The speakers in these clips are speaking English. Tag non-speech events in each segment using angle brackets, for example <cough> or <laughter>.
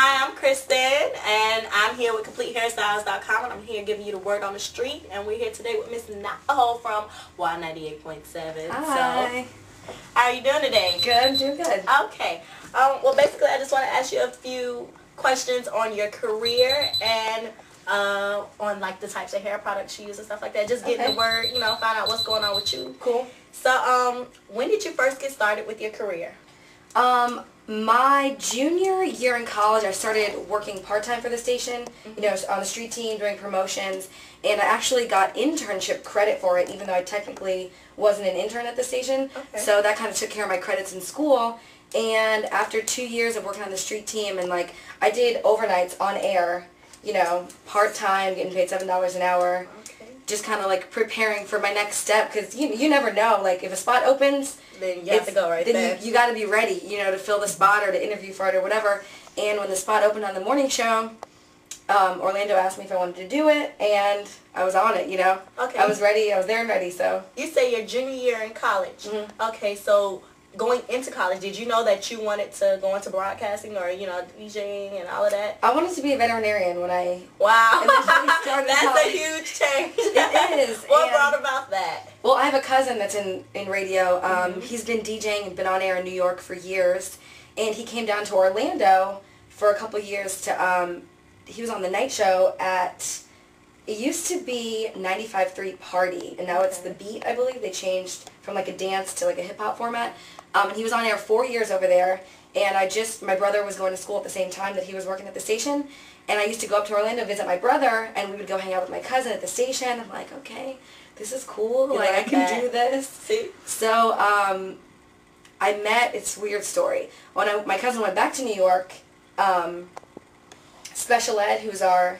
Hi, I'm Kristen, and I'm here with CompleteHairstyles.com, and I'm here giving you the word on the street. And we're here today with Miss Navaho from Y98.7. Hi. So, how are you doing today? Good, I'm doing good. Okay. Um, well, basically, I just want to ask you a few questions on your career and uh, on like the types of hair products you use and stuff like that. Just getting Okay. the word, you know, find out what's going on with you. Cool. So, um, when did you first get started with your career? Um, my junior year in college, I started working part-time for the station, you know, on the street team, doing promotions, and I actually got internship credit for it, even though I technically wasn't an intern at the station. Okay. So that kind of took care of my credits in school. And after two years of working on the street team, and like, I did overnights on air, you know, part-time, getting paid $7 an hour. Okay. just kind of like preparing for my next step because you you never know like if a spot opens Then you have to go right then there. you, you got to be ready you know to fill the spot or to interview for it or whatever and when the spot opened on the morning show um, Orlando asked me if I wanted to do it and I was on it you know Okay. I was ready I was there and ready so You say your junior year in college. Mhm. Okay, so going into college, did you know that you wanted to go into broadcasting or, you know, DJing and all of that? I wanted to be a veterinarian when I Wow. <laughs> That's a huge change. It is, <laughs> what brought about that? Well, I have a cousin that's in, in radio. Um, Mhm. He's been DJing and been on air in New York for years. And he came down to Orlando for a couple years to, um, he was on the night show at, it used to be 95.3 Party, and now it's The Beat, I believe. They changed from like a dance to like a hip hop format. Um, and he was on air four years over there. And I just, my brother was going to school at the same time that he was working at the station. And I used to go up to Orlando visit my brother, and we would go hang out with my cousin at the station. I'm like, okay, this is cool. Like, I can that? do this. See? So um, I met. It's a weird story. When I, my cousin went back to New York, um, Special Ed, who's our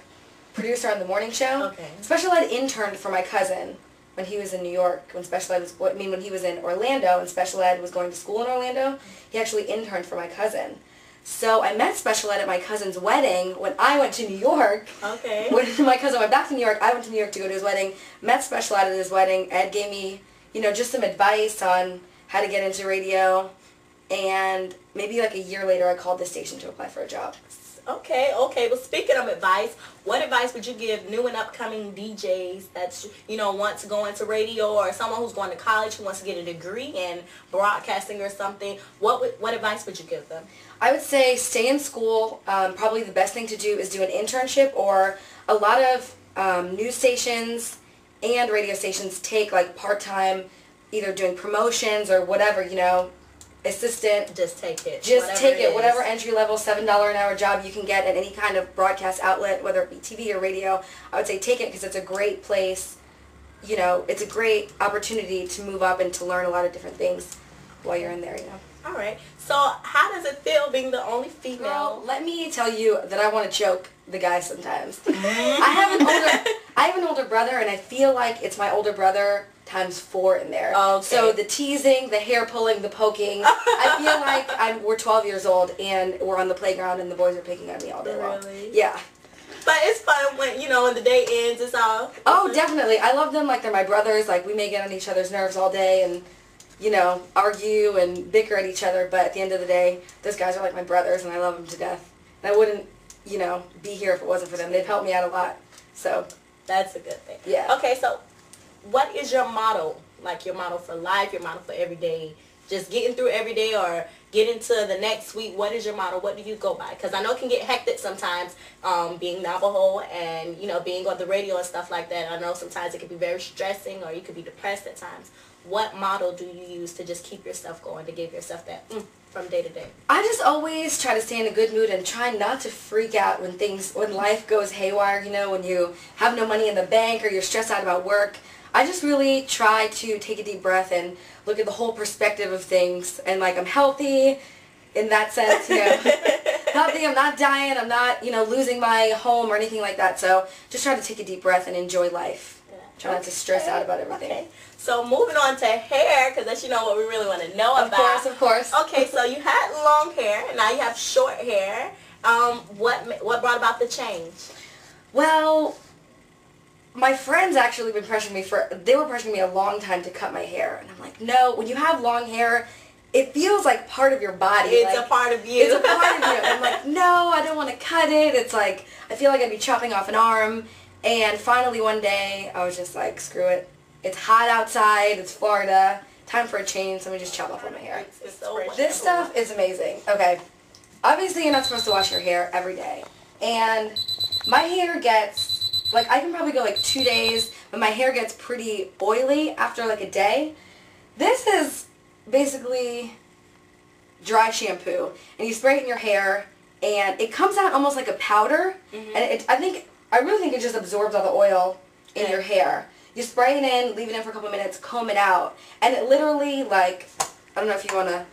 producer on the morning show, Okay. Special Ed interned for my cousin when he was in New York. When Special Ed was, I mean, when he was in Orlando, and Special Ed was going to school in Orlando, he actually interned for my cousin. So I met Special Ed at my cousin's wedding when I went to New York. Okay. When <laughs> my cousin went back to New York, I went to New York to go to his wedding, met Special Ed at his wedding. Ed gave me, you know, just some advice on how to get into radio. And maybe like a year later, I called the station to apply for a job. Okay, okay. Well, speaking of advice, what advice would you give new and upcoming DJs that's, you know, want to go into radio or someone who's going to college who wants to get a degree in broadcasting or something? What would, what advice would you give them? I would say stay in school. Um, probably the best thing to do is do an internship or a lot of um, news stations and radio stations take like part-time either doing promotions or whatever, you know, assistant, Just take it. Just take it whatever entry level seven dollar an hour job you can get at any kind of broadcast outlet, whether it be TV or radio. I would say take it because it's a great place. You know, it's a great opportunity to move up and to learn a lot of different things while you're in there. You know. All right. So how does it feel being the only female? Well, let me tell you that I want to choke the guy sometimes. <laughs> I have an older, I have an older brother, and I feel like it's my older brother times four in there. Oh, okay. So the teasing, the hair pulling, the poking. I <laughs> feel like I'm. We're 12 years old, and we're on the playground, and the boys are picking on me all day long. Really? Yeah. But it's fun when, you know, when the day ends, it's all... Oh, definitely. I love them like they're my brothers. Like we may get on each other's nerves all day, and you know, argue and bicker at each other. But at the end of the day, those guys are like my brothers, and I love them to death. And I wouldn't, you know, be here if it wasn't for them. They've helped me out a lot. So That's a good thing. Yeah. Okay, so what is your motto? Like your motto for life, your motto for every day? Just getting through every day or getting to the next week, what is your motto? What do you go by? Because I know it can get hectic sometimes um, being Navaho and, you know, being on the radio and stuff like that. I know sometimes it can be very stressing or you could be depressed at times. What motto do you use to just keep yourself going, to give yourself that mm, from day to day? I just always try to stay in a good mood and try not to freak out when things, when life goes haywire, you know, when you have no money in the bank or you're stressed out about work. I just really try to take a deep breath and look at the whole perspective of things and like I'm healthy in that sense, you know. <laughs> healthy, I'm not dying, I'm not, you know, losing my home or anything like that. So just try to take a deep breath and enjoy life. Try not to stress out about everything. Okay. So moving on to hair, because that's you know what we really want to know Of about. Of course, of course. Okay, so you had long hair, and now you have short hair. Um, what what brought about the change? Well, my friends actually been pressuring me for, they were pressuring me a long time to cut my hair. And I'm like, no, when you have long hair, it feels like part of your body. It's like, a part of you. It's a part of you. And I'm like, no, I don't want to cut it. It's like I feel like I'd be chopping off an arm. And finally one day I was just like, screw it. It's hot outside. It's Florida. Time for a change. So let me just chop off all my hair. It's, it's so This stuff is amazing. Okay. Obviously you're not supposed to wash your hair every day. And my hair gets, like I can probably go like two days, but my hair gets pretty oily after like a day. This is basically dry shampoo. And you spray it in your hair and it comes out almost like a powder. Mm-hmm. And it, I think, I really think it just absorbs all the oil in Okay. your hair. You spray it in, leave it in for a couple minutes, comb it out. And it literally like, I don't know if you want to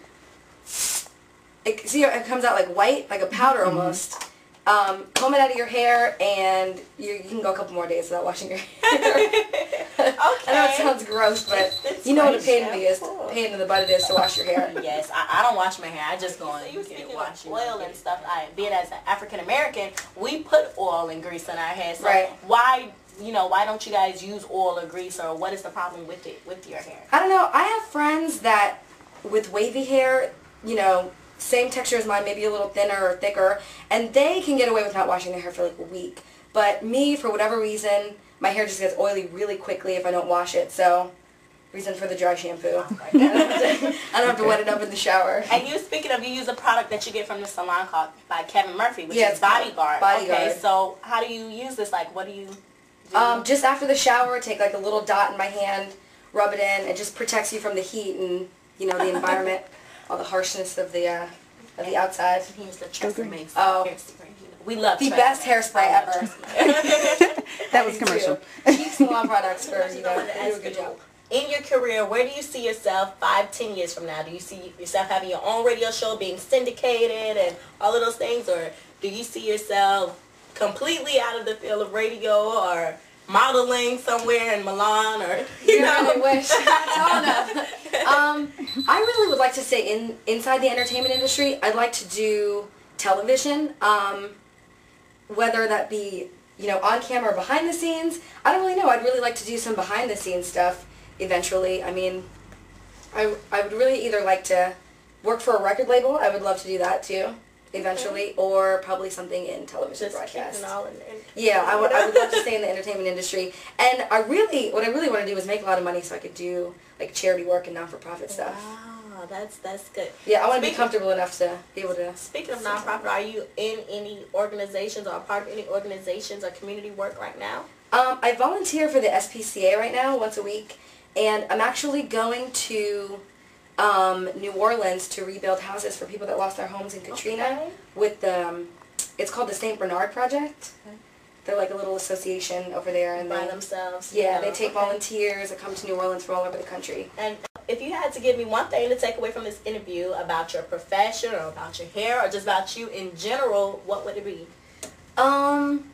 it, see, it comes out like white, like a powder Mm-hmm. almost. Um, comb it out of your hair, and you, you can go a couple more days without washing your <laughs> hair. okay. I know it sounds gross, but It's- it's you know what a like pain in the is, pain in the butt it is to wash your hair. <laughs> Yes, I, I don't wash my hair. I just go and you get it washed. Oil and stuff. I, being as an African American, we put oil and grease in our hair. So Right. why, you know, why don't you guys use oil or grease, or what is the problem with it with your hair? I don't know. I have friends that with wavy hair, you know, same texture as mine, maybe a little thinner or thicker, and they can get away with not washing their hair for like a week. But me, for whatever reason, my hair just gets oily really quickly if I don't wash it. So, reason for the dry shampoo. <laughs> I don't have to, I don't have to wet it up in the shower. And you speaking of, you use a product that you get from the salon called by Kevin Murphy, which Yeah, is it's called Bodyguard. Bodyguard. Okay, so how do you use this? Like, what do you? Do? Um, just after the shower, take like a little dot in my hand, rub it in. It just protects you from the heat and you know the <laughs> environment, all the harshness of the uh, of the outside. He's the Tresemme Oh. hairspray. We love The best hairspray ever. <laughs> That was commercial. Cheap salon <laughs> products for you I know wanted to they do a good job. In your career, where do you see yourself five, ten years from now? Do you see yourself having your own radio show, being syndicated, and all of those things, or do you see yourself completely out of the field of radio, or modeling somewhere in Milan, or you You know? wish. <laughs> Um, I really would like to stay in inside the entertainment industry. I'd like to do television. Um, whether that be you know on camera or behind the scenes, I don't really know. I'd really like to do some behind the scenes stuff eventually. I mean, I I would really either like to work for a record label. I would love to do that too eventually, or probably something in television Just broadcast. all in. Yeah, I would, I would love to stay in the <laughs> entertainment industry. And I really, what I really want to do is make a lot of money so I could do like charity work and non-for-profit stuff. Wow, that's that's good. Yeah, I want to be comfortable enough to be able to. Speaking of nonprofit, are you in any organizations or a part of any organizations or community work right now? Um, I volunteer for the SPCA right now once a week, and I'm actually going to um, New Orleans to rebuild houses for people that lost their homes in Katrina Okay. with the, um, it's called the St. Bernard Project. Okay. They're like a little association over there, and By they, themselves. you yeah, know, they take okay. volunteers that come to New Orleans from all over the country. And if you had to give me one thing to take away from this interview about your profession or about your hair or just about you in general, what would it be? Um,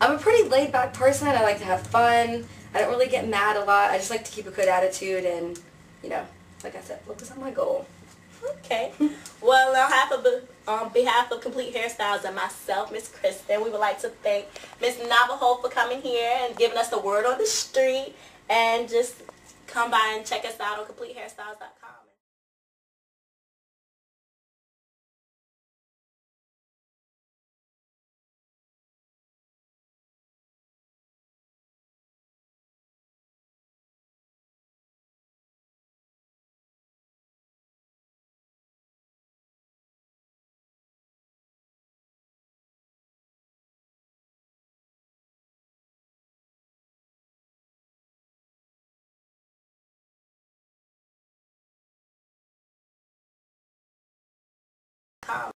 I'm a pretty laid back person. I like to have fun. I don't really get mad a lot. I just like to keep a good attitude and, you know, like I said, focus on my goal. Okay. well, on behalf of on behalf of Complete Hairstyles and myself, Miss Kristen, we would like to thank Miss Navaho for coming here and giving us the word on the street and just come by and check us out on CompleteHairstyles.com. Um,